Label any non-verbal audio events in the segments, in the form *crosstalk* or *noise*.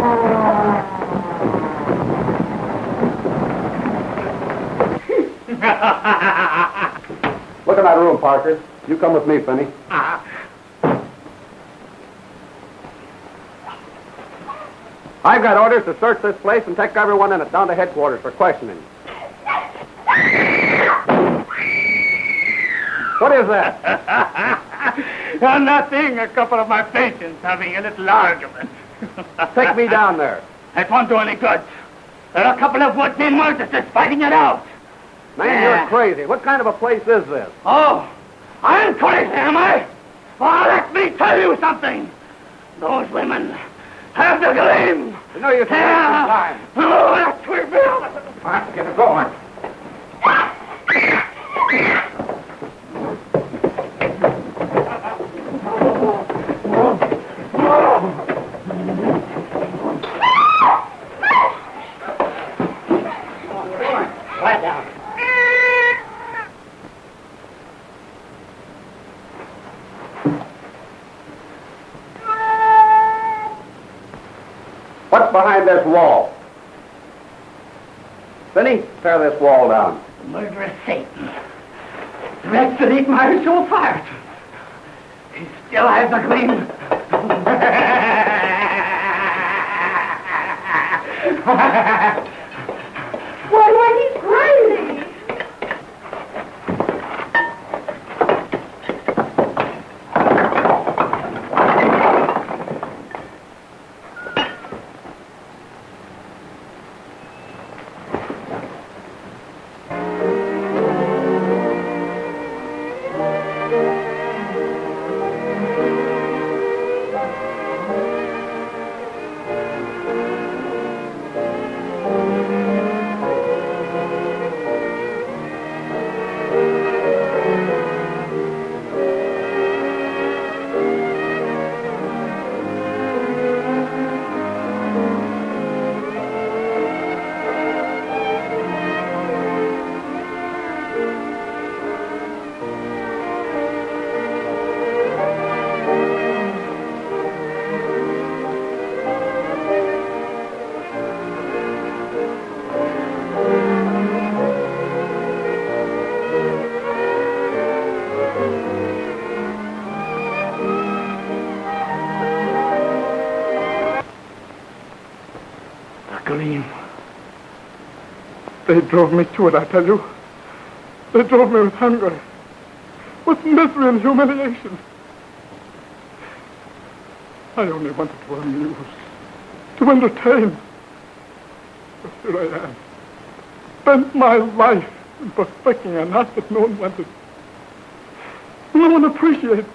*laughs* Look at that room, Parker. You come with me, Finney. Ah. I've got orders to search this place and take everyone in it down to headquarters for questioning. What is that? *laughs* Nothing. A couple of my patients having a little argument. *laughs* Take me down there. It won't do any good. There are a couple of would-be murderers fighting it out. Man, you're crazy. What kind of a place is this? Oh, I'm crazy, am I? Well, let me tell you something. Those women have the gleam. You know, you should waste some time. Oh, that will be. All right, get it going. *laughs* Down. What's behind this wall? Finney, tear this wall down. Murderous Satan. That ate my soul fire. He still has a gleam. They drove me to it, I tell you. They drove me with hunger, with misery and humiliation. I only wanted to amuse, to entertain. But here I am. Spent my life in perfecting an art that no one wanted. No one appreciated.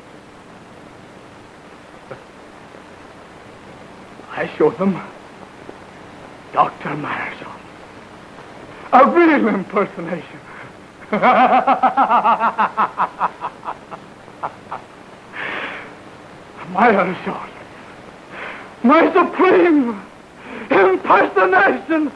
I showed them Dr. Meirschultz. A real impersonation. *laughs* my. My supreme impersonation.